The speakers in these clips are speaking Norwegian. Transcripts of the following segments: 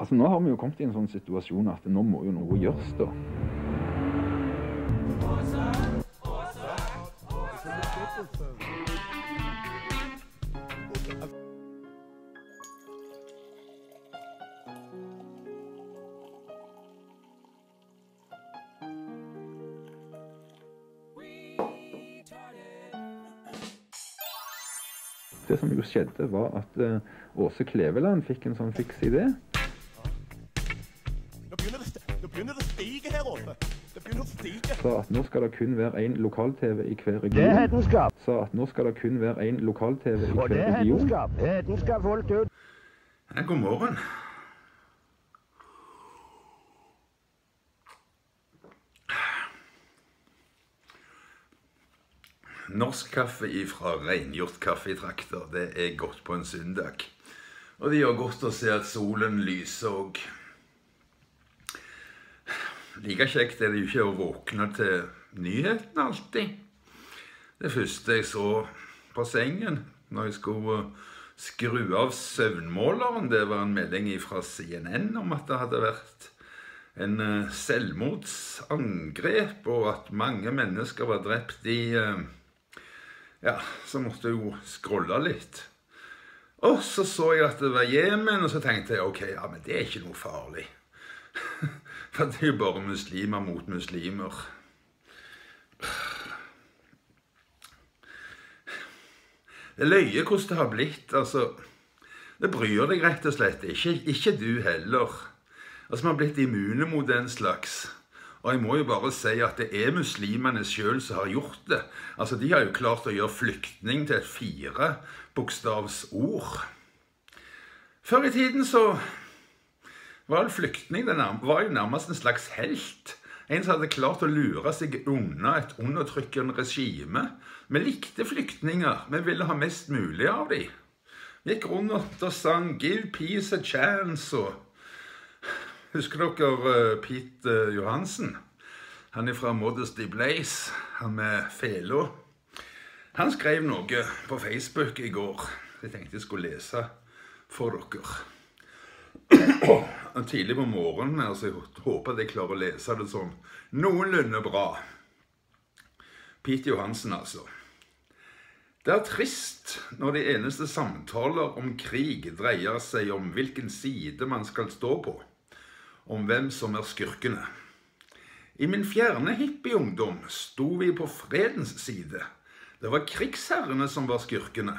Altså Nå har vi jo kommet i en sånn situasjon at nå må jo noe gjøres, da. Det som jo skjedde, var at eh, Åse Kleveland fikk en sånn fiks idé. Sa at nå skal det kun være én lokal-TV i hver Det er region. hedenskap. Sa at nå skal det kun være én lokal-TV i Og hver det er region. hedenskap. Hedenskap fullt ut. Ja, god morgen. Norsk kaffe ifra rengjort kaffetrakter, det er godt på en søndag. Og det gjør godt å se at solen lyser og Like kjekt er det jo ikke å våkne til nyhetene alltid. Det første jeg så på sengen når jeg skulle skru av søvnmåleren, det var en melding fra CNN om at det hadde vært en eh, selvmordsangrep, og at mange mennesker var drept i eh, Ja, så måtte jeg jo scrolle litt. Og så så jeg at det var Jemen, og så tenkte jeg ok, ja, men det er ikke noe farlig. For det er jo bare muslimer mot muslimer. Det er løye hvordan det har blitt. altså, Det bryr deg rett og slett ikke. Ikke du heller. Altså, Vi har blitt immune mot den slags. Og jeg må jo bare si at det er muslimene sjøl som har gjort det. Altså, De har jo klart å gjøre flyktning til et fire bokstavsord. Før i tiden så var en flyktning var jo nærmest en slags helt. En som hadde klart å lure seg unna et undertrykkende regime. Vi likte flyktninger. Vi ville ha mest mulig av dem. Vi gikk rundt og sang 'Give peace a chance' og Husker dere eh, Pete eh, Johansen? Han er fra Modesty Blaze, han med fela. Han skrev noe på Facebook i går. Jeg tenkte jeg skulle lese for dere. Tidlig på morgenen, altså jeg håper at jeg klarer å lese det sånn noenlunde bra. Pete Johansen, altså. Det er trist når de eneste samtaler om krig dreier seg om hvilken side man skal stå på, om hvem som er skurkene. I min fjerne hippieungdom sto vi på fredens side. Det var krigsherrene som var skurkene.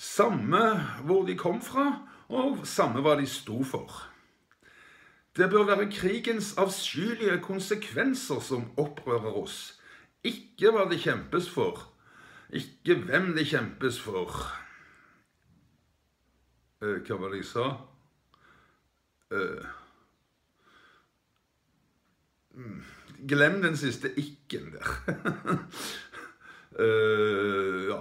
Samme hvor de kom fra, og samme hva de sto for. Det bør være krigens avskyelige konsekvenser som opprører oss, ikke hva det kjempes for, ikke hvem det kjempes for. Eh, hva var det jeg sa? Eh, mm, glem den siste ikke-en der. Eh, ja.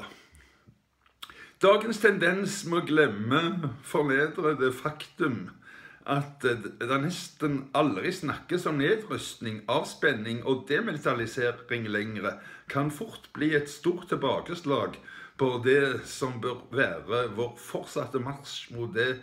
Dagens tendens med å glemme forledere det faktum at det nesten aldri snakkes om nedrustning, avspenning og demilitarisering lenger, kan fort bli et stort tilbakeslag på det som bør være vår fortsatte marsj mot det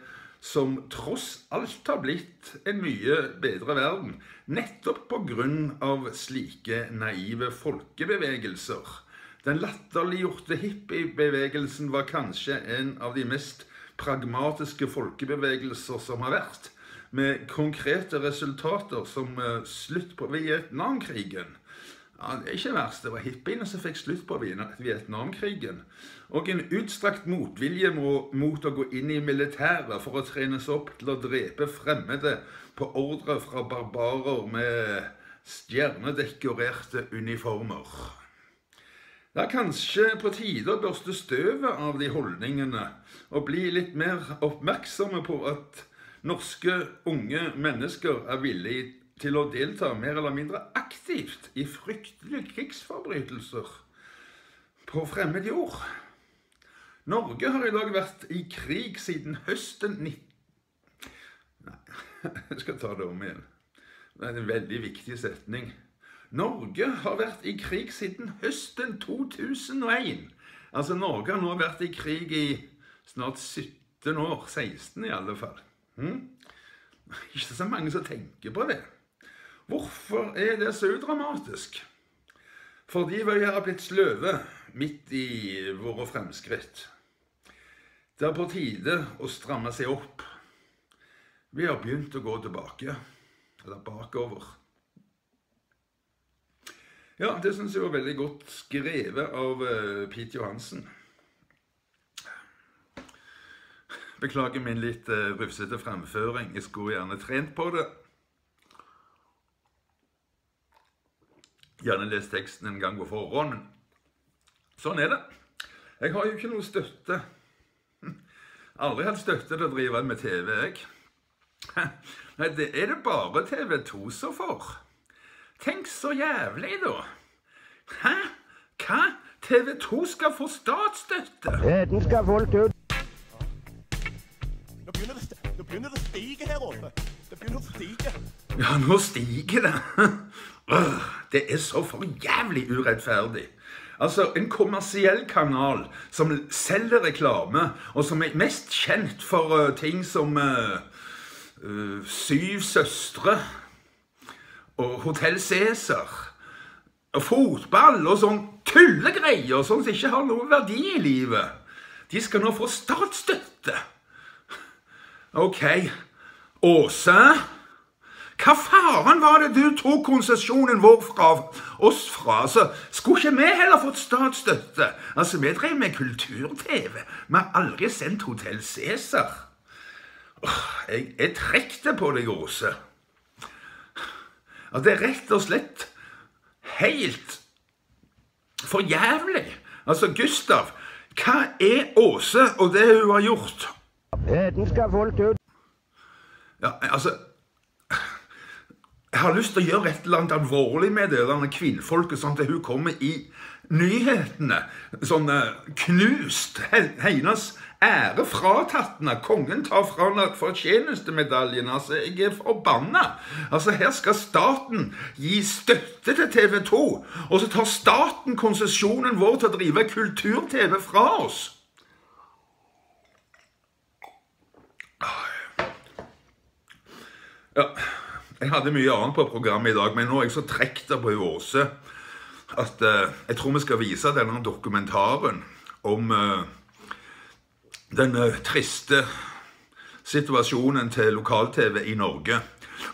som tross alt har blitt en mye bedre verden, nettopp av slike naive folkebevegelser. Den latterliggjorte hippiebevegelsen var kanskje en av de mest pragmatiske folkebevegelser som har vært, med konkrete resultater som eh, slutt på Vietnamkrigen. Ja, det er ikke verst. Det var hippiene som fikk slutt på Vietnamkrigen. Og en utstrakt motvilje mot å gå inn i militæret for å trenes opp til å drepe fremmede på ordre fra barbarer med stjernedekorerte uniformer. Det er kanskje på tide å børste støvet av de holdningene og bli litt mer oppmerksomme på at norske unge mennesker er villige til å delta mer eller mindre aktivt i fryktelige krigsforbrytelser på fremmed jord. Norge har i dag vært i krig siden høsten 19... Nei, jeg skal ta det om igjen. Det er en veldig viktig setning. Norge har vært i krig siden høsten 2001. Altså, Norge har nå vært i krig i snart 17 år. 16 i alle fall. Hm? ikke så mange som tenker på det. Hvorfor er det så udramatisk? Fordi vi har blitt sløve midt i våre fremskritt. Det er på tide å stramme seg opp. Vi har begynt å gå tilbake, eller bakover. Ja, det syns jeg var veldig godt skrevet av uh, Pete Johansen. Beklager min litt uh, rufsete fremføring. Jeg skulle gjerne trent på det. Gjerne lest teksten en gang på forhånd, sånn er det. Jeg har jo ikke noe støtte. Aldri hatt støtte til å drive med TV, jeg. Nei, det er det bare TV 2 som får. Tenk så jævlig, da. Hæ? Hva? TV 2 skal få statsstøtte? Eden skal folk ut. Nå begynner det, nå begynner det å stige her oppe. Det begynner å stige. Ja, nå stiger det. Det er så for jævlig urettferdig. Altså, en kommersiell kanal som selger reklame, og som er mest kjent for uh, ting som uh, uh, Syv søstre og Hotell Cæsar og fotball og sånn tullegreier, sånn som ikke har noen verdi i livet. De skal nå få statsstøtte. Ok, Åse, hva faren var det du tok konsesjonen vår fra oss fra? Så skulle ikke vi heller fått statsstøtte? Altså, vi drev med kultur-TV. Vi har aldri sendt Hotell Cæsar. Jeg, jeg trekte på deg, Åse. Ja, det er rett og slett helt for jævlig. Altså, Gustav, hva er Åse og det hun har gjort? Eden skal folk ut. Ja, altså Jeg har lyst til å gjøre et eller annet alvorlig med det denne kvinnfolket, sånn at hun kommer i nyhetene. Sånn eh, knust. He- Hennes ære fratatt henne. Kongen tar fra henne fortjenestemedaljen. Altså, jeg er forbanna. Altså, her skal staten gi støtte til TV 2, og så tar staten konsesjonen vår til å drive kultur-TV fra oss. Ja, jeg hadde mye annet på programmet i dag, men nå er jeg så av på Åse at eh, jeg tror vi skal vise denne dokumentaren om eh, den eh, triste situasjonen til lokal-TV i Norge.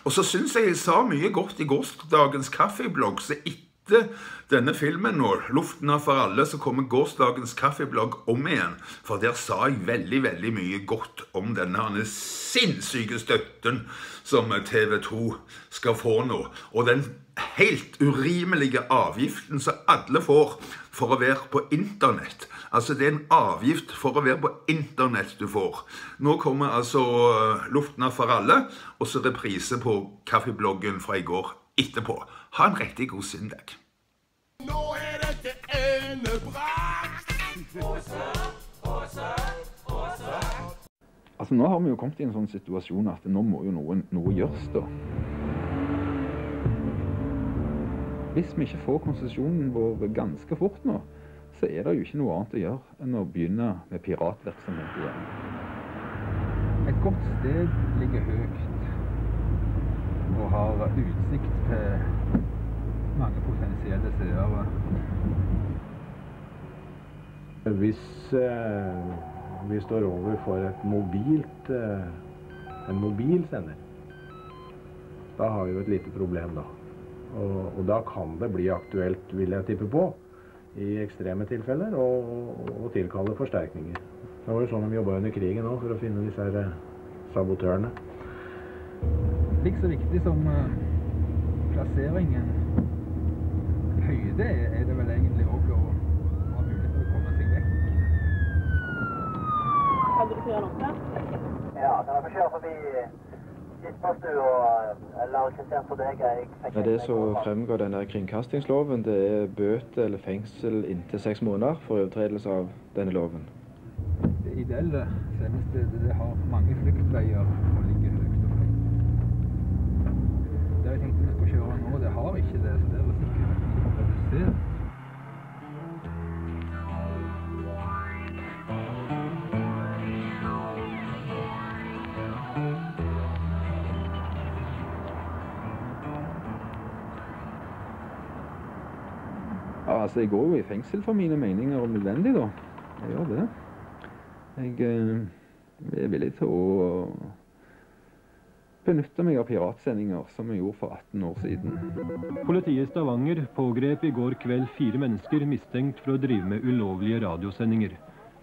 Og så syns jeg jeg sa mye godt i gårsdagens kaffeblogg, så etter denne filmen nå, 'Luften er for alle', så kommer gårsdagens kaffeblogg om igjen. For der sa jeg veldig, veldig mye godt om denne sinnssyke støtten som TV 2 skal få nå. Og den helt urimelige avgiften som alle får for å være på internett. Altså det er en avgift for å være på internett du får. Nå kommer altså eh, Luften er for alle, og så reprise på kaffebloggen fra i går etterpå. Ha en riktig god søndag. Nå er dette endebrakt. Altså Nå har vi jo kommet i en sånn situasjon at nå må jo noen, noe gjøres, da. Hvis vi ikke får konsesjonen vår ganske fort nå, så er det jo ikke noe annet å gjøre enn å begynne med piratvirksomhet igjen. Et godt sted ligger høyt og har utsikt til mange potensielle seere. Hvis eh, vi står overfor et mobilt, eh, en mobil sender, da har vi jo et lite problem da. Og, og da kan det bli aktuelt, vil jeg tippe på, i ekstreme tilfeller, å tilkalle forsterkninger. Det var jo sånn de jobba under krigen òg, for å finne disse her eh, sabotørene. Like så viktig som eh, plasseringen høyde er, er det vel egentlig òg å ha mulighet til å komme seg vekk. Kan du kjøre noe? Ja, kan jeg få kjøre forbi Ja, det som fremgår denne kringkastingsloven, det er bøte eller fengsel inntil seks måneder for overtredelse av denne loven. Det ideelle sendestedet det har mange fluktveier og ligger høyt oppe. Det jeg tenkte vi skulle kjøre nå, det har ikke det, så det er risikoen å altså, jeg går jo i fengsel for mine meninger om nødvendig, da. Jeg gjør det. Jeg eh, er villig til å benytte meg av piratsendinger, som jeg gjorde for 18 år siden. Politiet i Stavanger pågrep i går kveld fire mennesker mistenkt for å drive med ulovlige radiosendinger.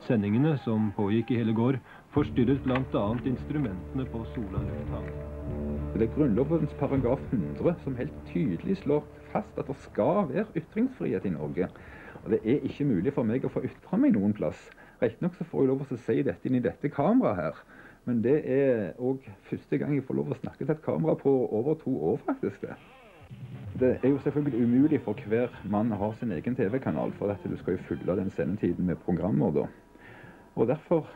Sendingene, som pågikk i hele går, forstyrret bl.a. instrumentene på Sola lufthavn. Det er Grunnlovens paragraf 100 som helt tydelig slår fast at det skal være ytringsfrihet i Norge. Og det er ikke mulig for meg å få ytre meg noen plass. Riktignok får jeg lov til å si dette inn i dette kameraet her. Men det er òg første gang jeg får lov å snakke til et kamera på over to år, faktisk. det. Det er jo selvfølgelig umulig for hver mann å ha sin egen TV-kanal, for at du skal jo fylle den sendetiden med programmer da. Og derfor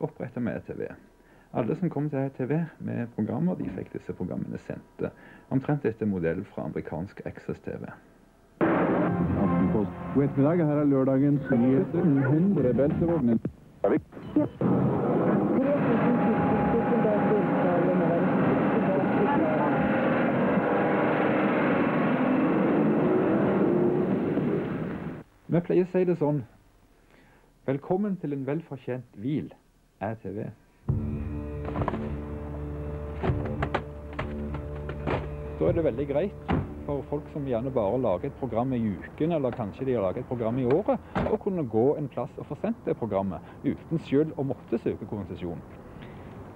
oppretter vi ETV. Alle som kom til TV med programmer, de fikk disse programmene sendte. Omtrent etter modell fra amerikansk Access TV. God ettermiddag. Her er lørdagens nyheter. 100 beltevogner. Vi pleier å si det sånn Velkommen til en velfortjent hvil, ETV. Da er det veldig greit for folk som gjerne bare lager et program i uken, eller kanskje de har laget et program i året, å kunne gå en plass og få sendt det programmet uten selv å måtte søke konsesjon.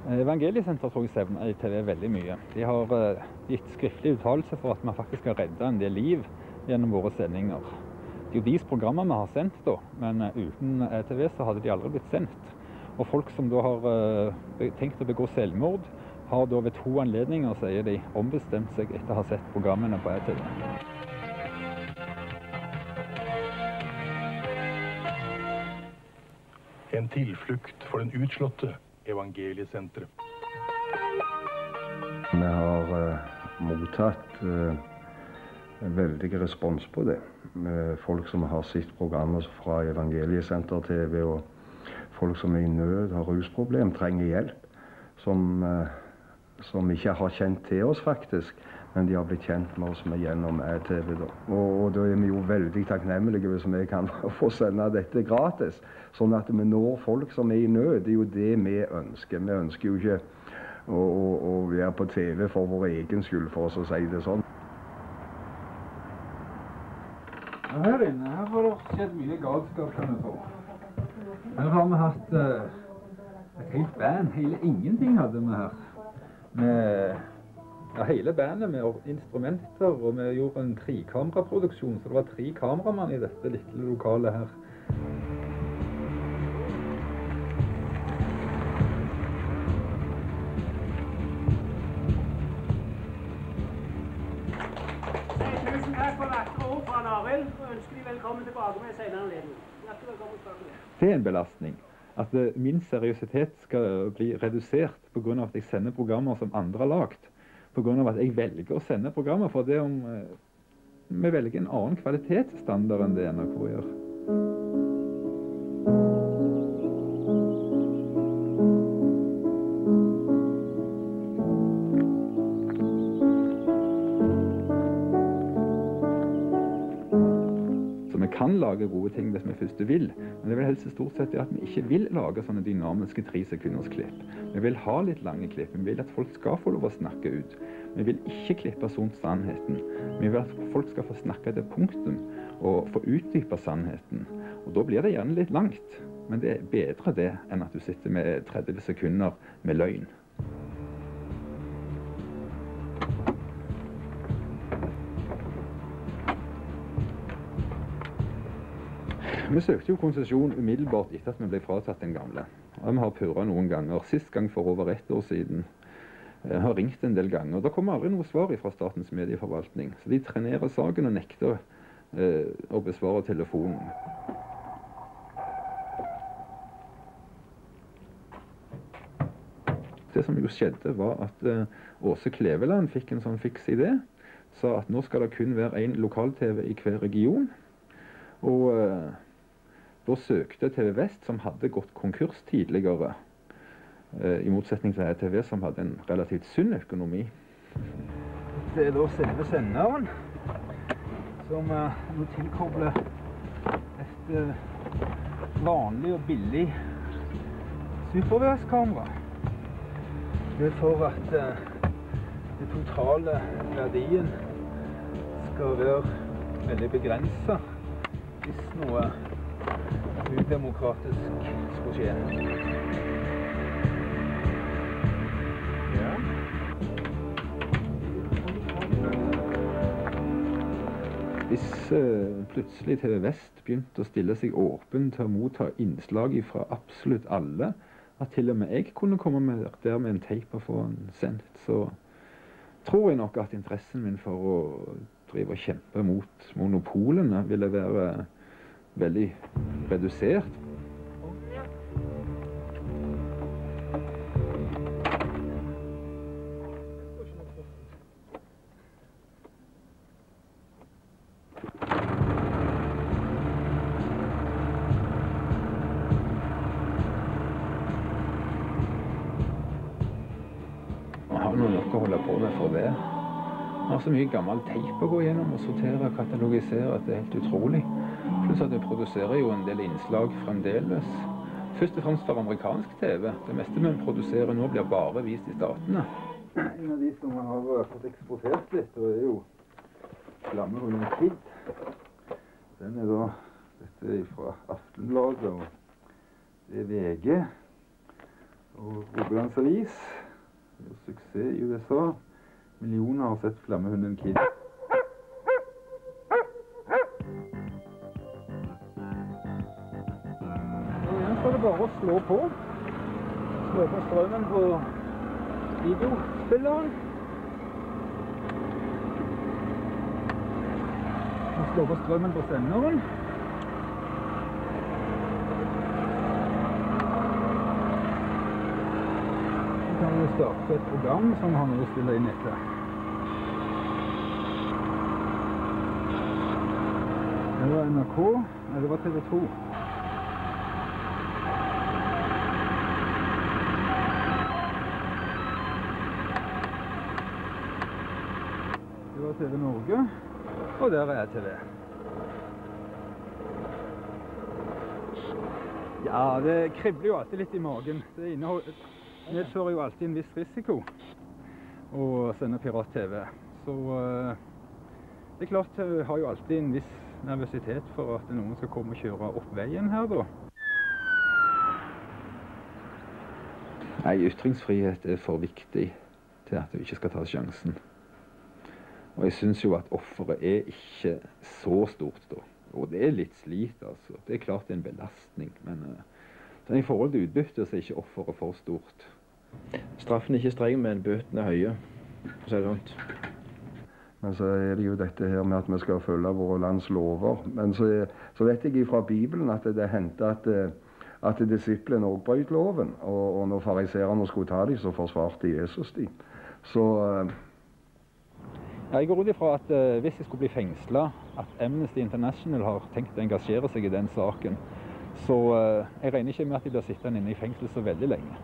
Evangeliesenteret tror jeg sevner TV veldig mye. De har eh, gitt skriftlig uttalelse for at vi faktisk har redda en del liv gjennom våre sendinger. Det er jo deres programmer vi har sendt, da, men eh, uten ETV så hadde de aldri blitt sendt. Og folk som da har eh, tenkt å begå selvmord, har da ved to anledninger, sier de, ombestemt seg etter å ha sett programmene på ETV. En tilflukt for den utslåtte evangeliesenteret. Vi har uh, mottatt uh, veldig respons på det. Uh, folk som har sett programmet fra Evangeliesenter TV, og folk som er i nød, har rusproblem, trenger hjelp. Som, eh, som ikke har kjent til oss, faktisk. Men de har blitt kjent med oss med gjennom ETV. Da. Og, og da er vi jo veldig takknemlige hvis vi kan få sende dette gratis. Sånn at vi når folk som er i nød. Det er jo det vi ønsker. Vi ønsker jo ikke å, å, å være på TV for vår egen skyld, for oss å si det sånn. Her inne her har det skjedd mye galskap, kan vi få. Her har vi hatt uh, et helt band. Hele ingenting hadde vi her. Med ja, hele bandet med instrumenter, og vi gjorde en trekameraproduksjon, så det var tre kameramann i dette lille lokalet her. Tusen takk for vakre ord fra Arild, og ønsker de velkommen tilbake med en senere anledning. Hjertelig velkommen tilbake. Det er en belastning. At eh, min seriøsitet skal bli redusert pga. at jeg sender programmer som andre har lagd. Pga. at jeg velger å sende programmer for det om eh, vi velger en annen kvalitetsstandard enn det NRK gjør. Kan lage gode ting hvis vi først vil, men det vil helst stort sett at vi ikke vil lage sånne dynamiske tresekundersklipp. sekunders klipp. Vi vil ha litt lange klipp. Vi vil at folk skal få lov å snakke ut. Vi vil ikke klippe sånn sannheten. Vi vil at folk skal få snakke til punktum og få utdype sannheten. Og da blir det gjerne litt langt, men det er bedre det enn at du sitter med 30 sekunder med løgn. Vi søkte jo konsesjon umiddelbart etter at vi ble fratatt den gamle. Og vi har purra noen ganger. Sist gang for over ett år siden. Jeg har ringt en del ganger. Det kommer aldri noe svar fra Statens medieforvaltning. Så de trenerer saken og nekter eh, å besvare telefonen. Det som jo skjedde, var at eh, Åse Kleveland fikk en sånn fiks idé. Sa at nå skal det kun være én lokal-TV i hver region. Og eh, da søkte TV Vest, som hadde gått konkurs tidligere, eh, i motsetning til TV, som hadde en relativt sunn økonomi. Det er da selve senderen, som eh, nå tilkobler et eh, vanlig og billig superværskamera. Det er for at eh, den totale verdien skal være veldig begrensa hvis noe udemokratisk skulle skje. Ja. Hvis eh, plutselig TV Vest begynte å stille seg åpen til å motta innslag fra absolutt alle, at til og med jeg kunne komme med der med en teip og få den sendt, så tror jeg nok at interessen min for å drive og kjempe mot monopolene ville være veldig redusert. Så mye gammel teip å gå gjennom og sortere og katalogisere at det er helt utrolig. At jeg produserer jo en del innslag fremdeles. Først og fremst for amerikansk TV. Det meste vi produserer nå, blir bare vist i Statene. En av de som har fått eksportert litt, og er jo Flammehunden Kid. Den er da Dette er fra Aftenbladet, og det er VG og Rogalands Avis. Suksess i USA. Millioner har sett Flammehunden Kid. Slå på. Slå på strømmen på videospilleren. Og slå på strømmen på senderen. Så kan vi starte et program som har noe å stille inn etter. Det var NRK, nei det var TV 2. TV Norge, og der er TV. Ja, det kribler jo alltid litt i magen. Det medfører jo alltid en viss risiko å sende pirat-TV. Så eh, det er klart jeg har jo alltid en viss nervøsitet for at noen skal komme og kjøre opp veien her, da. Nei, ytringsfrihet er for viktig til at du ikke skal ta sjansen. Og jeg syns jo at offeret er ikke så stort, da. Og det er litt slit, altså. Det er klart det er en belastning, men uh, sånn i forhold til utbytte så er ikke offeret for stort. Straffen er ikke streng, men bøtene er høye. For å si det sånn. Men så er det jo dette her med at vi skal følge våre lands lover. Men så, er, så vet jeg fra Bibelen at det hendte at, eh, at disiplene òg brøt loven. Og, og når fariseerne skulle ta dem, så forsvarte Jesus dem. Så eh, jeg går ut ifra at eh, hvis jeg skulle bli fengsla, at Amnesty International har tenkt å engasjere seg i den saken. Så eh, jeg regner ikke med at de blir sittende inne i fengsel så veldig lenge.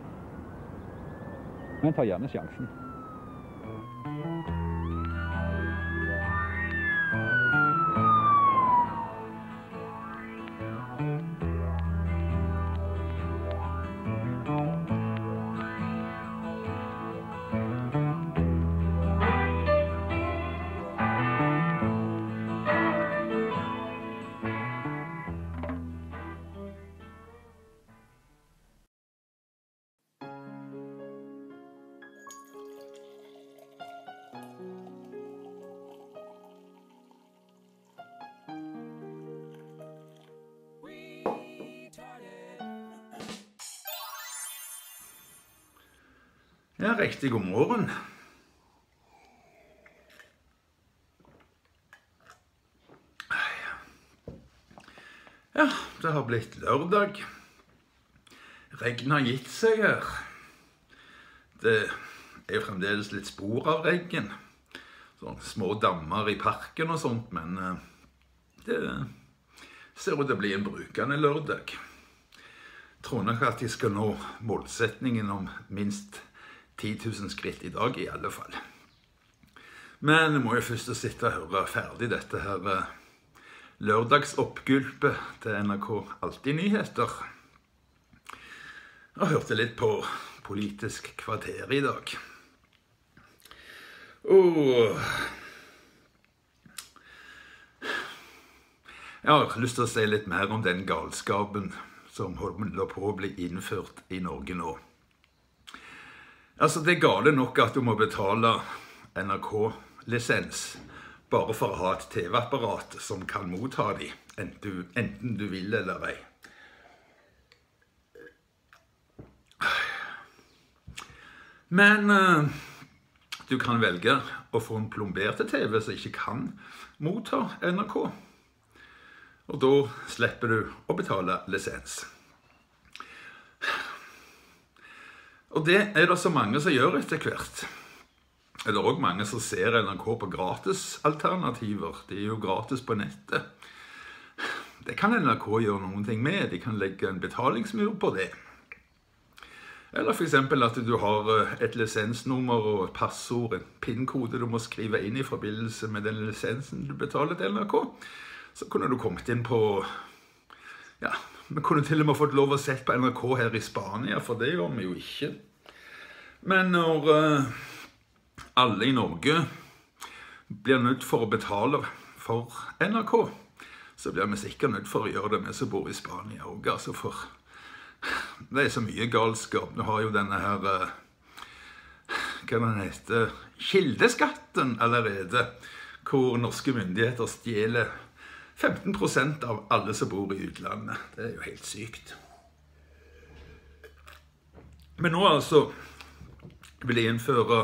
Men tar gjerne sjansen. Ja, riktig god morgen. Ja, det har blitt lørdag. Regnet har gitt seg her. Det er fremdeles litt spor av regn. Sånne små dammer i parken og sånt, men eh, det ser ut til å bli en brukende lørdag. Tror nok at de skal nå målsetningen om minst 10 000 skritt i dag, i alle fall. Men jeg må jo først sitte og høre ferdig dette her eh, lørdagsoppgulpet til NRK Alltid nyheter. Og hørte litt på Politisk kvarter i dag. Jeg har lyst til å si litt mer om den galskapen som holder på å bli innført i Norge nå. Altså, Det er gale nok at du må betale NRK-lisens bare for å ha et TV-apparat som kan motta de, enten du, vil eller ei. Men uh, du kan velge å få en plomberte TV som ikke kan motta NRK. Og da slipper du å betale lisens. Og det er det så mange som gjør etter hvert. Det er òg mange som ser NRK på gratisalternativer. De er jo gratis på nettet. Det kan NRK gjøre noen ting med. De kan legge en betalingsmur på det. Eller f.eks. at du har eh, et lisensnummer og et passord, en PIN-kode du må skrive inn i forbindelse med den lisensen du betaler til NRK. Så kunne du kommet inn på Ja, vi kunne til og med fått lov å sett på NRK her i Spania, for det gjør vi jo ikke. Men når uh, alle i Norge blir nødt for å betale for NRK, så blir vi sikkert nødt for å gjøre det, vi som bor i Spania òg. Altså for det er så mye galskap. Du har jo denne her uh, Hva den heter Kildeskatten allerede. Hvor norske myndigheter stjeler 15% av alle som bor i utlandet. Det er jo helt sykt. Men nå altså vil jeg innføre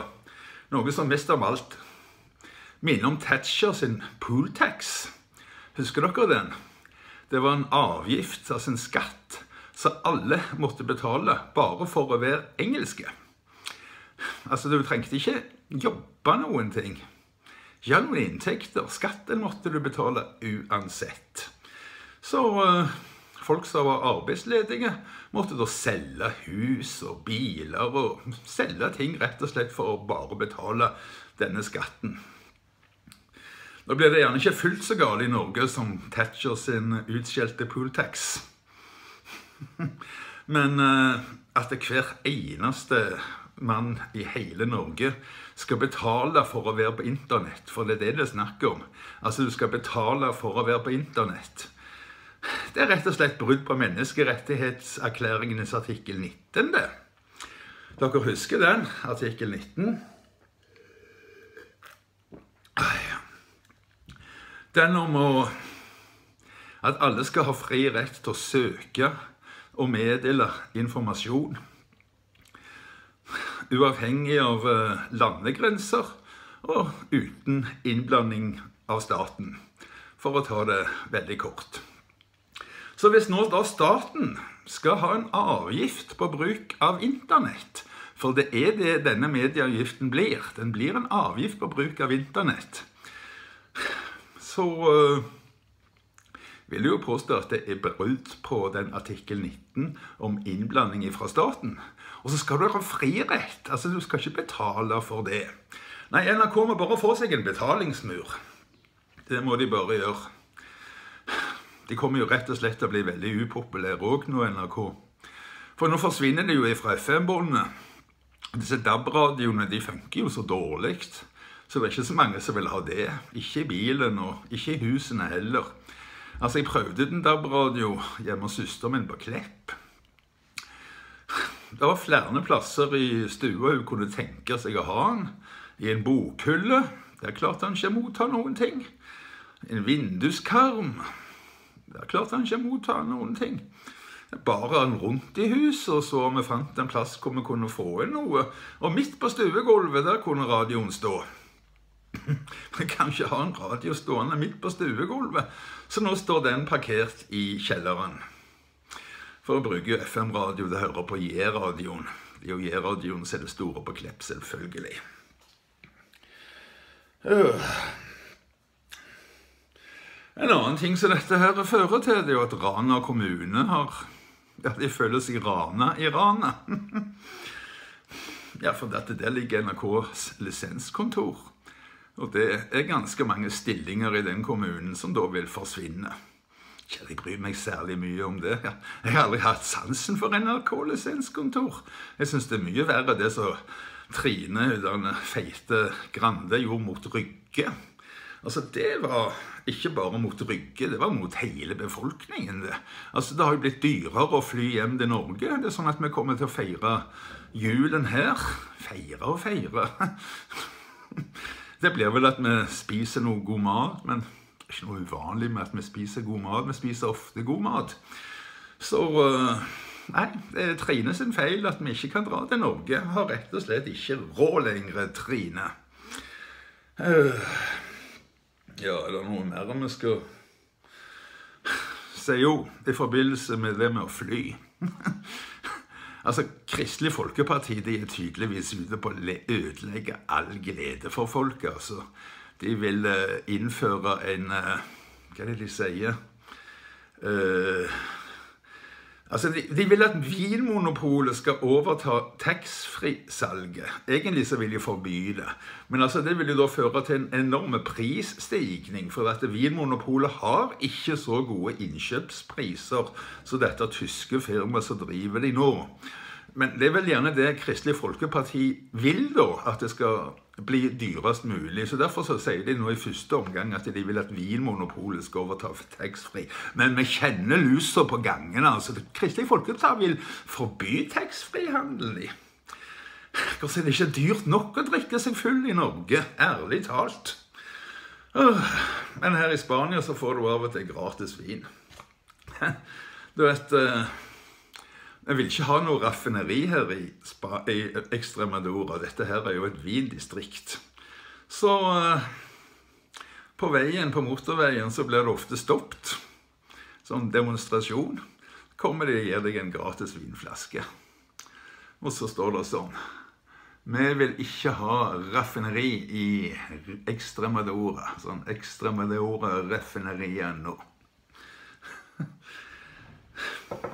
noe som mest av alt minner om Thatcher sin pool tax. Husker dere den? Det var en avgift, altså en skatt, som alle måtte betale bare for å være engelske. Altså, du trengte ikke jobbe noen ting. Noen inntekter. Skatten måtte du betale uansett. Så uh, folk som var arbeidsledige, måtte da selge hus og biler og selge ting rett og slett for å bare betale denne skatten. Nå blir det gjerne ikke fullt så galt i Norge som Thatcher sin utskjelte pooltax. Men uh, at hver eneste mann i hele Norge skal betale for å være på internett, for det er det det er snakk om. Altså, du skal betale for å være på internett. Det er rett og slett brudd på menneskerettighetserklæringenes artikkel 19, det. Dere husker den, artikkel 19? Den om å, at alle skal ha fri rett til å søke og meddele informasjon. Uavhengig av eh, landegrenser og uten innblanding av staten. For å ta det veldig kort. Så hvis nå da staten skal ha en avgift på bruk av internett, for det er det denne medieavgiften blir, den blir en avgift på bruk av internett, så uh, vil jo påstå at det er brudd på den artikkel 19 om innblanding fra staten. Og så skal du ha frirett. Altså, du skal ikke betale for det. Nei, NRK må bare få seg en betalingsmur. Det må de bare gjøre. De kommer jo rett og slett til å bli veldig upopulære òg nå, NRK. For nå forsvinner de jo fra FM-båndene. Disse DAB-radioene de funker jo så dårlig. Så det er ikke så mange som vil ha det. Ikke i bilen, og ikke i husene heller. Altså, jeg prøvde den DAB-radio hjemme hos søsteren min på Klepp. Det var flere plasser i stua hun kunne tenke seg å ha den. I en bokhylle. Der klarte han ikke å motta noen ting. En vinduskarm. Der klarte han ikke å motta noen ting. Bare han rundt i huset, og så vi fant en plass hvor vi kunne få inn noe. Og midt på stuegulvet, der kunne radioen stå. Vi kan ikke ha en radio stående midt på stuegulvet, så nå står den parkert i kjelleren. For å bruke FM-radio det hører på J-radioen. Det er jo J-radioen som er det store på Klepp, selvfølgelig. Øh. En annen ting som dette her fører til, det er jo at Rana kommune har Ja, de føler seg rana i Rana. ja, for dette der ligger NRKs lisenskontor. Og det er ganske mange stillinger i den kommunen som da vil forsvinne. Ikke jeg bryr meg særlig mye om det. Jeg har aldri hatt sansen for NRK lisenskontor. Jeg syns det er mye verre det som Trine, den feite Grande, gjorde mot Rygge. Altså, Det var ikke bare mot Rygge, det var mot hele befolkningen. Det Altså, det har jo blitt dyrere å fly hjem til Norge. Det er sånn at vi kommer til å feire julen her. Feire og feire. Det blir vel at vi spiser noe god mat, men det er ikke noe uvanlig med at vi spiser god mat. Vi spiser ofte god mat. Så uh, Nei, det er Trine sin feil at vi ikke kan dra til Norge. Har rett og slett ikke råd lenger, Trine. Uh, ja, er det noe mer vi skal si? Jo, i forbindelse med det med å fly. altså, Kristelig Folkeparti de er tydeligvis ute på å ødelegge all glede for folk. altså. De vil uh, innføre en uh, Hva er det de sier? Uh, Altså, de, de, vil at Vinmonopolet skal overta taxfree-salget. Egentlig så vil de forby det. Men altså, det vil jo da føre til en enorm prisstigning. For at Vinmonopolet har ikke så gode innkjøpspriser som dette tyske firmaet som driver de nå. Men det er vel gjerne det Kristelig Folkeparti vil, da. At det skal bli dyrest mulig. Så Derfor så sier de nå i første omgang at de vil at Vinmonopolet skal overta taxfree. Men vi kjenner lusa på gangene. altså Kristelig Folkeparti vil forby taxfree-handel. Hvordan er det ikke dyrt nok å drikke seg full i Norge? Ærlig talt. Men her i Spania så får du av og til gratis vin. Du vet jeg vil ikke ha noe raffineri her i, Spa. Dette her er jo et vindistrikt. Så eh, på veien, på motorveien, så blir det ofte stoppet. Sånn demonstrasjon. Kommer de og gir deg en gratis vinflaske. Og så står det sånn Vi vil ikke ha raffineri i Extremadura. Sånn Extremadura raffineri ennå.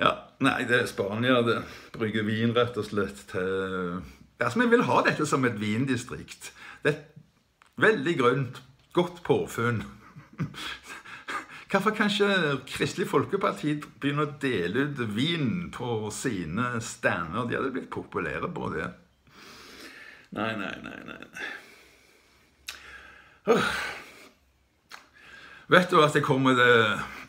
Ja, Nei, det er Spania. Det brygger vin rett og slett til Altså, Vi vil ha dette som et vindistrikt. Det er veldig grønt, godt påfunn. Hvorfor kan ikke Kristelig Folkeparti begynne å dele ut vin på sine stander? De hadde blitt populære på det. Nei, nei, nei, nei. Uh. Vet du at det kommer det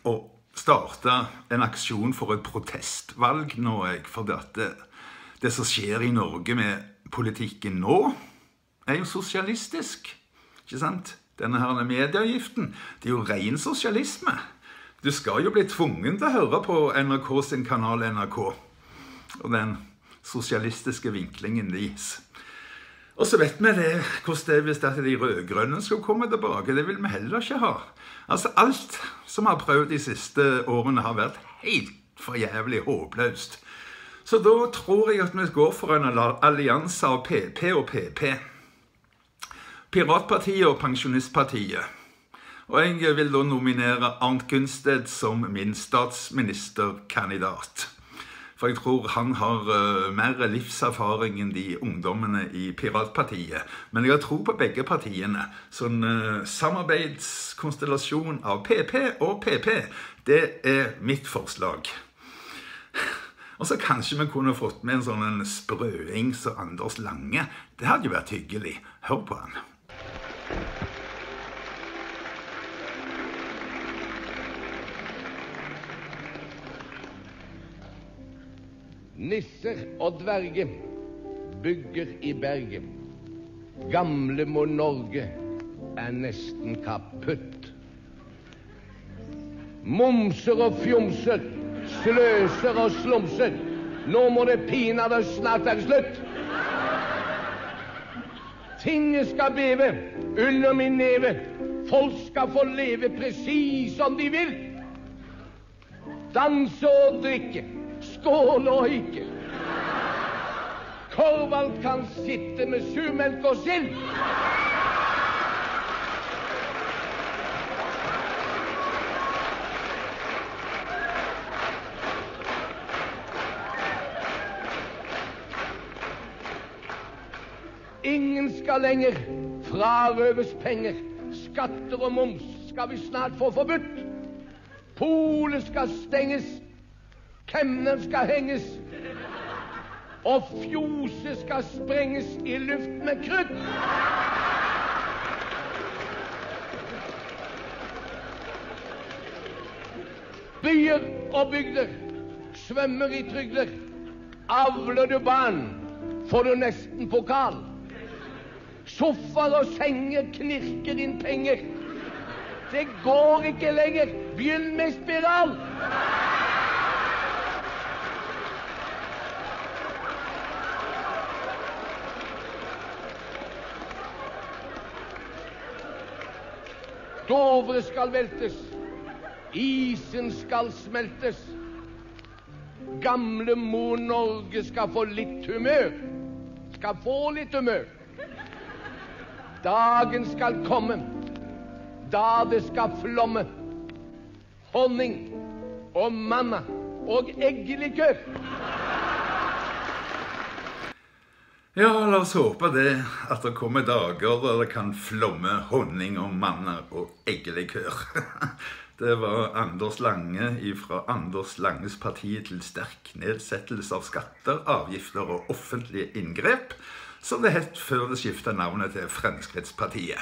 å starte en aksjon for et protestvalg nå, jeg. For det, det som skjer i Norge med politikken nå, er jo sosialistisk. Ikke sant? Denne her medieavgiften. Det er jo ren sosialisme. Du skal jo bli tvungen til å høre på NRK sin kanal NRK. Og den sosialistiske vinklingen deres. Og så vet vi det, hvordan det er hvis de rød-grønne skal komme tilbake. Det vil vi heller ikke ha. Altså, Alt som har prøvd de siste årene, har vært helt for jævlig håpløst. Så da tror jeg at vi går for en allianse av PP og PP. Piratpartiet og Pensjonistpartiet. Og jeg vil da nominere Arnt Gunsted som min statsministerkandidat. For jeg tror han har uh, mer livserfaring enn de ungdommene i Piratpartiet. Men jeg har tro på begge partiene. Sånn uh, samarbeidskonstellasjon av PP og PP, det er mitt forslag. Og så kanskje vi kunne fått med en sånn sprøing som Anders Lange. Det hadde jo vært hyggelig. Hør på han. Nisser og dverger bygger i berget. Gamle må Norge er nesten kaputt. Momser og fjomser, sløser og slumser. Nå må det pinadø snart være slutt. Tinget skal beve under min neve. Folk skal få leve presis som de vil. Danse og drikke skåle og ikke. Korvald kan sitte med surmelk og sild. Ingen skal lenger frarøves penger. Skatter og moms skal vi snart få forbudt. Polet skal stenges. Kemner skal henges. Og fjoset skal sprenges i luft med krutt. Byer og bygder svømmer i trygder. Avler du barn, får du nesten pokal. Sofaer og senger knirker inn penger. Det går ikke lenger. Begynn med spiral. Dovre skal veltes. Isen skal smeltes. Gamle mor Norge skal få litt humør. Skal få litt humør. Dagen skal komme da det skal flomme honning og manna og eggelikør. Ja, la oss håpe det at det kommer dager der det kan flomme honning og manner og eggelikør. Det var Anders Lange fra Anders Langes parti til sterk nedsettelse av skatter, avgifter og offentlige inngrep, som det het før det skifta navnet til Fremskrittspartiet.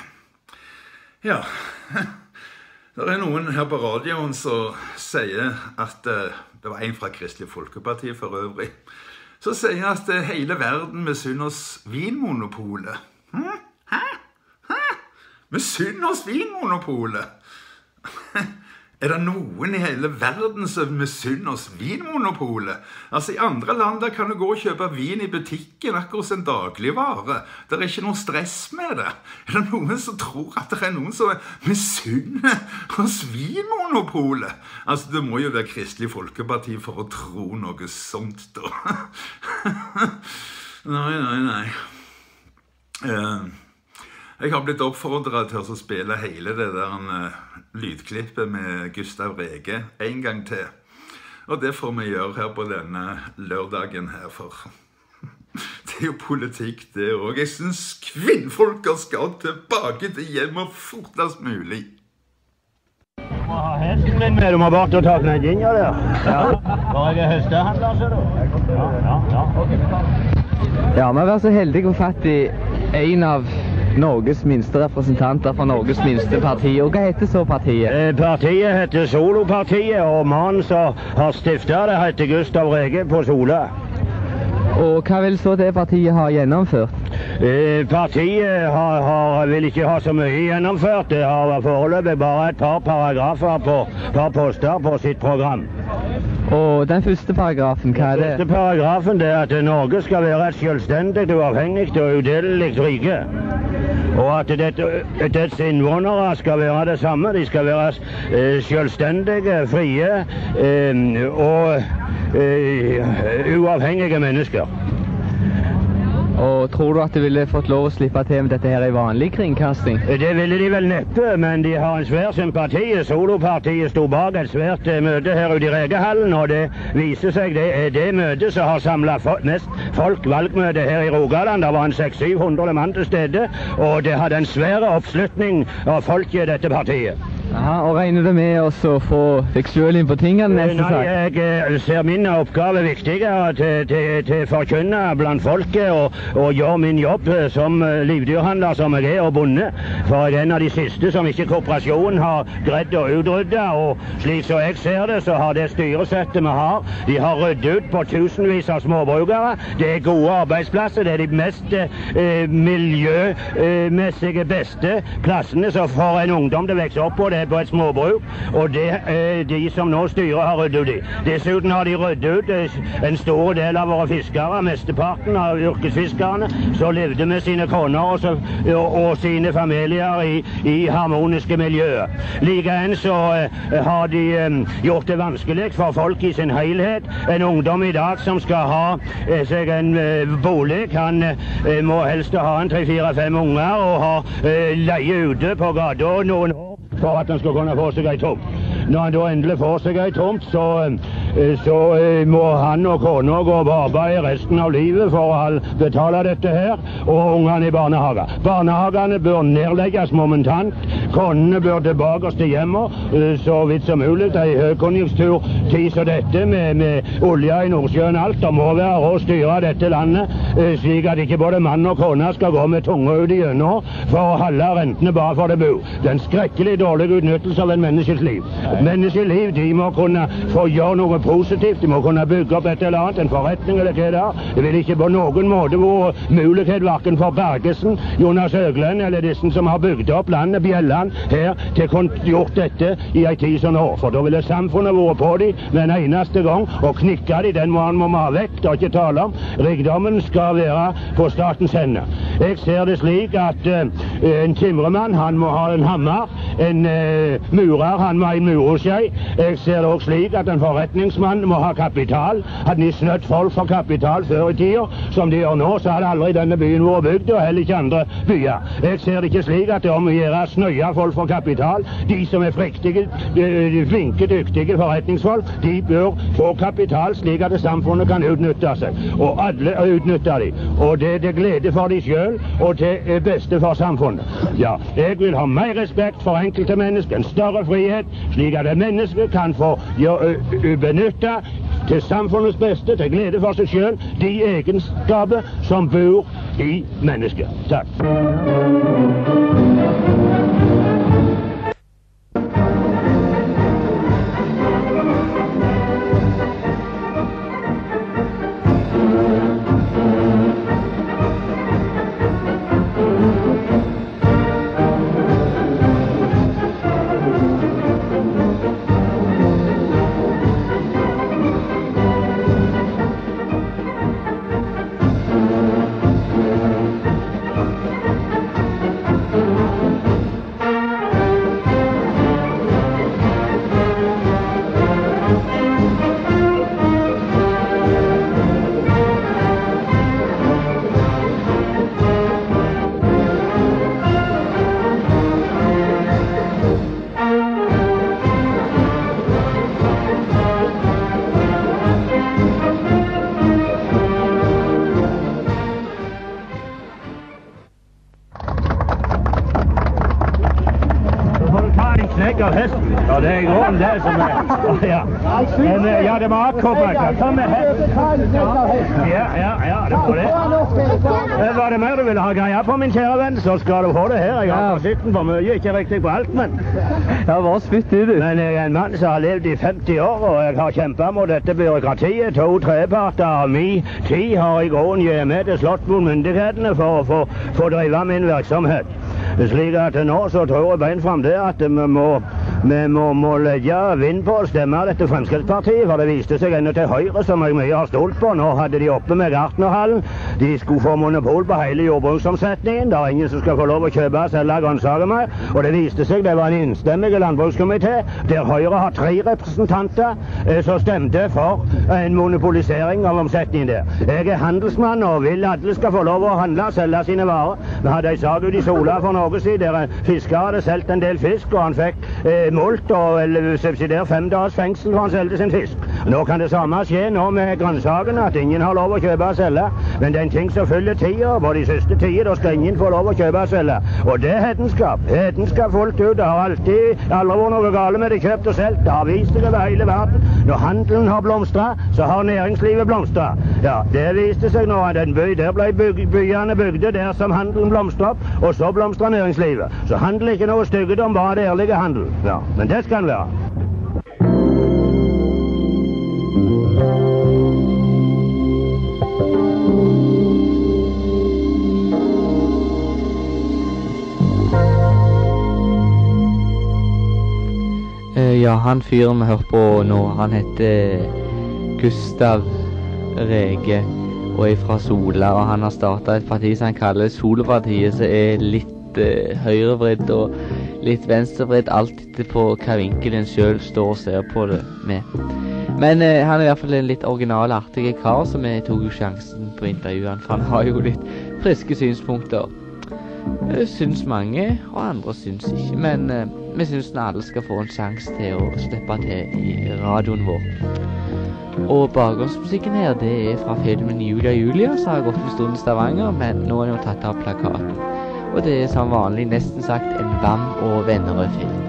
Ja Det er noen her på radioen som sier at eh, Det var en fra Kristelig Folkeparti for øvrig. Som sier at eh, hele verden misunner oss Vinmonopolet. Hm? Hæ? Hæ? Misunner oss Vinmonopolet? Er det noen i hele verden som misunner oss Vinmonopolet? Altså, I andre land der kan du gå og kjøpe vin i butikken akkurat som en dagligvare. Det er ikke noe stress med det. Er det noen som tror at det er noen som misunner oss Vinmonopolet? Altså, Det må jo være Kristelig Folkeparti for å tro noe sånt, da. nei, nei, nei. Uh, jeg har blitt oppfordra til å spille hele det der uh, lydklippet med Gustav Rege en gang til. Og det får vi gjøre her på denne lørdagen her, for det er jo politikk, det òg. Jeg syns kvinnfolka skal tilbake til hjemmet fortest mulig. Du må ha hesten min med. Du må ta den inn, ja, der. Ja. Var jeg hestehandler, ser du? Ja, ja, ja. Ja, vi har vært så heldige å få fatt i en av Norges minste representanter fra Norges minste parti. Og hva heter så partiet? Eh, Partiet heter Solopartiet, og mannen som har stifta det, heter Gustav Rege på Sola. Og hva vil så det partiet ha gjennomført? Eh, partiet har, har, vil ikke ha så mye gjennomført. Det har foreløpig bare et par paragrafer på par poster på sitt program. Og den første paragrafen, hva er det? Den første paragrafen er at Norge skal være et selvstendig, uavhengig og udelelig rike. Og at dette, dets innvånere skal være det samme. De skal være eh, selvstendige, frie eh, og eh, uavhengige mennesker. Og tror du at de ville fått lov å slippe til med dette her i vanlig kringkasting? Det ville de vel neppe, men de har en svær sympati. Solopartiet sto bak et svært eh, møte her ute i Regehallen, og det viser seg det er det møtet som har samla mest folk, valgmøte her i Rogaland. Det var en 600-700 mann til stede, og det hadde en svær oppslutning av folk i dette partiet. Aha, og regner du med å få deg sjøl inn på tingene neste Nei, jeg eh, ser min oppgave viktigere til, til, til forkynne blant folket og, og gjøre min jobb eh, som eh, livdyrhandler som jeg er, og bonde. For jeg er en av de siste som ikke kooperasjonen har greid å utrydde. Og slik som jeg ser det, så har det styresettet vi har, de har ryddet ut på tusenvis av småbrukere. Det er gode arbeidsplasser. Det er de mest eh, miljømessige beste plassene som får en ungdom til å vokse opp på. Det er på et småbruk, og det er de som nå styrer, har ryddet ut i. Dessuten har de ryddet ut eh, en stor del av våre fiskere, mesteparten av yrkesfiskerne, som levde med sine koner og, så, og, sine familier i, i harmoniske miljøer. Likeens så uh, har de um, gjort det vanskelig for folk i sin helhet. En ungdom i dag som skal ha uh, seg en uh, bolig, han eh, må helst ha en tre-fire-fem unger og ha eh, leie ute på gata noen år for at han skulle kunne få seg ei tomt. Når han da endelig får seg ei tomt, så, eh, så eh, må han og kona gå på arbeid resten av livet for å betale dette her, og ungene i barnehage. Barnehagene bør nedlegges momentant. Konene bør tilbake til hjemmet eh, så vidt som mulig. En høykonjunktur tid som dette, med, med olje i Nordsjøen og alt. Det må være å styre dette landet eh, slik at ikke både mann og kone skal gå med tunga ut igjennom for å holde rentene bare for det bo. Det er en skrekkelig dårlig utnyttelse av en menneskes liv. Menneskeliv de må kunne få gjøre noe positivt. De må kunne bygge opp et eller annet, en forretning eller hva det er. Det vil ikke på noen måte være mulighet verken for Bergesen, Jonas Høgland eller disse som har bygd opp landet, Bjelland, her til å kunne gjort dette i ei tid som nå. For da ville samfunnet vært på dem med en eneste gang og knikka dem. Den må han må ha vekk, det er ikke tale om. Rikdommen skal være på statens hender. Jeg ser det slik at uh, en timremann han må ha en hammer. En uh, murer han må ha en mureskje. Jeg ser det også slik at en forretningsmann må ha kapital. Hadde de snøtt folk for kapital før i tida, som de gjør nå, så hadde aldri denne byen vært bygd, og heller ikke andre byer. Jeg ser det ikke slik at det er om å gjøre snøye folk for kapital. De som er friktige, flinke, dyktige forretningsfolk, de bør få kapital slik at samfunnet kan utnytte seg. Og alle utnytter de. Og det er til glede for de sjøl, og til beste for samfunnet. Ja, jeg vil ha mer respekt for enkeltmennesket, en større frihet, slik at mennesket menneske kan få benytte til samfunnets beste, til glede for seg sjøl, de egenskaper som bor i mennesket. Takk. Det avkoble seg. Ta med. Ja, ja, ja, det får det. Var det mer du ville ha greia på, min kjære venn, så skal du få det her. Jeg har fasitten for mye, ikke riktig på alt, men Ja, bare spytt i, du. Men jeg er en mann som har levd i 50 år, og jeg har kjempa mot dette byråkratiet. To treparter av mi tid har i grunnen gitt med til slått mot myndighetene for å få, få drive min virksomhet. Slik at nå så tror jeg beint fram det at vi må, vi må, måle legge vind på å stemme dette Fremskrittspartiet, for det viste seg ennå til Høyre, som jeg mye har stolt på. Nå hadde de oppe med Gartnerhallen. De skulle få monopol på hele jordbruksomsetningen. Det er ingen som skal få lov å kjøpe og selge grønnsaker mer. Og det viste seg det var en innstemmig landbrukskomité der Høyre har tre representanter eh, som stemte for en monopolisering av omsetningen der. Jeg er handelsmann og vil alle skal få lov å handle og selge sine varer. Vi hadde ei sak ute i Sola for noe siden der en fisker hadde solgt en del fisk, og han fikk eh, mulkt og eller subsidiert fem dagers fengsel for han solgte sin fisk. Nå kan det samme skje nå med grønnsakene, at ingen har lov å kjøpe og selge. Men det er en ting som følger tida, på de siste tider da skal ingen få lov å kjøpe og selge. Og det er hedenskap. Hedenskap fullt ut. Det har alltid aldri vært noe galt med det kjøpt og solgt. Det har vist seg over hele verden. Når handelen har blomstra, så har næringslivet blomstra. Ja, det viste seg nå at en by, der ble byg, byene bygde der som handelen blomstra opp, og så blomstra næringslivet. Så handel er ikke noe styggedom, bare det ærlige handel. Ja, men det skal den være. Ja, han fyren vi hørte på nå, han heter Gustav Rege og er fra Sola. Og han har starta et parti som han kaller Solpartiet, som er litt eh, høyrevridd og litt venstrevridd, alt etter på hva vinkel en sjøl står og ser på det med. Men eh, han er i hvert fall en litt original, artig kar, så vi tok jo sjansen på å intervjue han, for han har jo litt friske synspunkter. Det syns mange, og andre syns ikke. Men eh, vi syns alle skal få en sjanse til å slippe til i radioen vår. Og bakgrunnsmusikken her, det er fra filmen Julia Julia, som har gått en stund i Stavanger, men nå er den jo tatt av plakaten. Og det er som vanlig nesten sagt en Bam og Vennerød-film.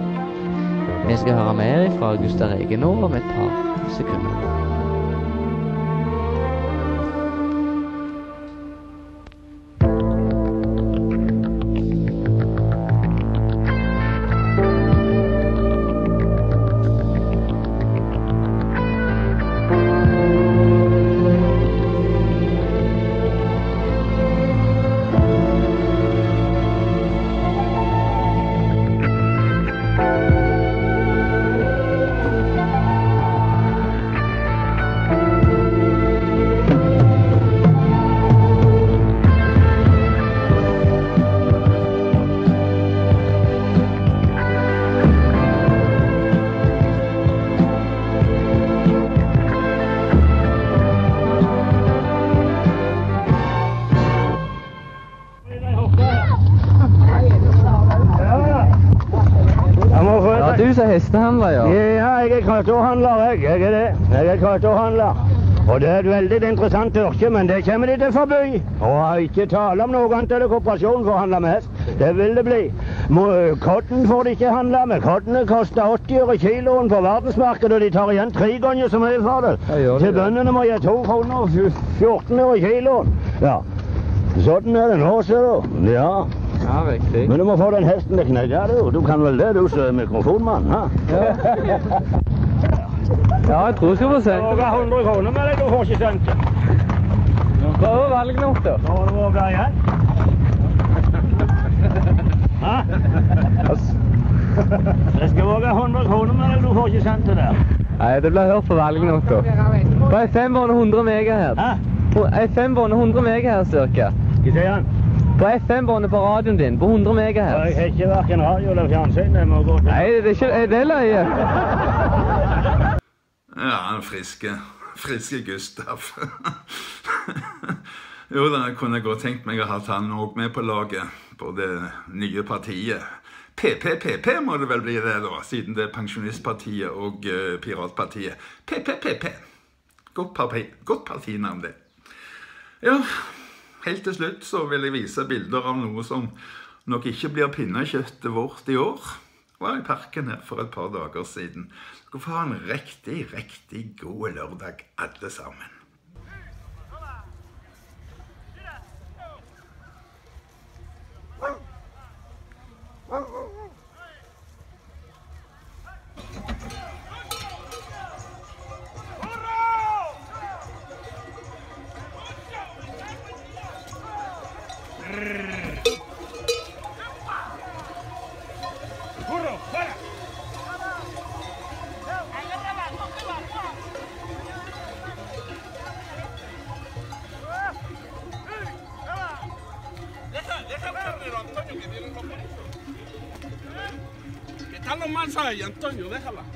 Vi skal høre mer fra Gustav Rege nå om et par sekunder. Jeg. Jeg er det. Jeg er krøtterhandler. Og det er et veldig interessant yrke, men det kommer de til å forby. Og ikke tale om noe annet enn kooperasjonen for å handle med hest. Det vil det bli. Må- Cotton får de ikke handle med. Cotton koster 80 øre kiloen på verdensmarkedet, og de tar igjen tre ganger så mye for det. Til bøndene må jeg 2 kroner og 14 øre kiloen. Ja. Sånn er det nå, ser du. Ja. Ja, riktig. Men du må få den hesten til å knegge, du. Du kan vel det, du som er mikrofonmann? ha? Ja, jeg tror jeg skal få sendt var 100 kroner med deg, du får ikke sendt det. Prøv å velge noe, da. Nå må du våget igjen. Hæ? Jeg skal våge 100 kroner med deg, du får ikke sendt det der. Nei, det blir hørt på velg noe, da. På FM-båndet 100 megahertz. Hæ? På FM-båndet 100 megahertz, cirka. Hva sier han? På FM-båndet på radioen din, på 100 Jeg har ikke hverken radio eller fjernsyn. Jeg må gå til Nei, det er ikke er det løye. Ja, den friske, friske Gustav. jo da, jeg kunne godt tenkt meg å ha han òg med på laget på det nye partiet. PPPP må det vel bli det, da, siden det er Pensjonistpartiet og uh, Piratpartiet. PPPP. Godt, parti, godt partinavn, det. Ja, helt til slutt så vil jeg vise bilder av noe som nok ikke blir pinnekjøttet vårt i år. Var i parken her for et par dager siden. Dere får ha en riktig, riktig god lørdag, alle sammen. Antônio, leva lá.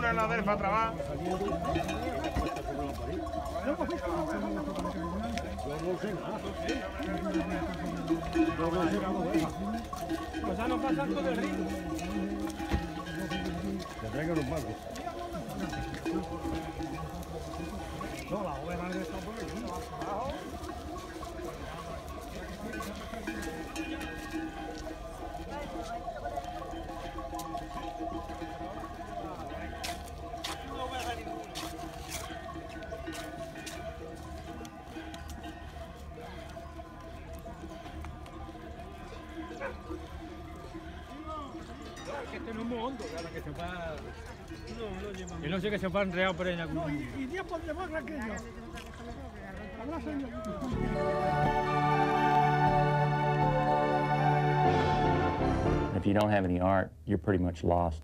una la delfa trabaja. Pues ya no pasa todo el río. No, la oveja de esta por aquí. Abajo. Thank you. Claro, que se va... Yo no sé que se va a enredar por ahí en algún... Y Dios por debajo aquello. Habrá señor. If you don't have any art, you're pretty much lost.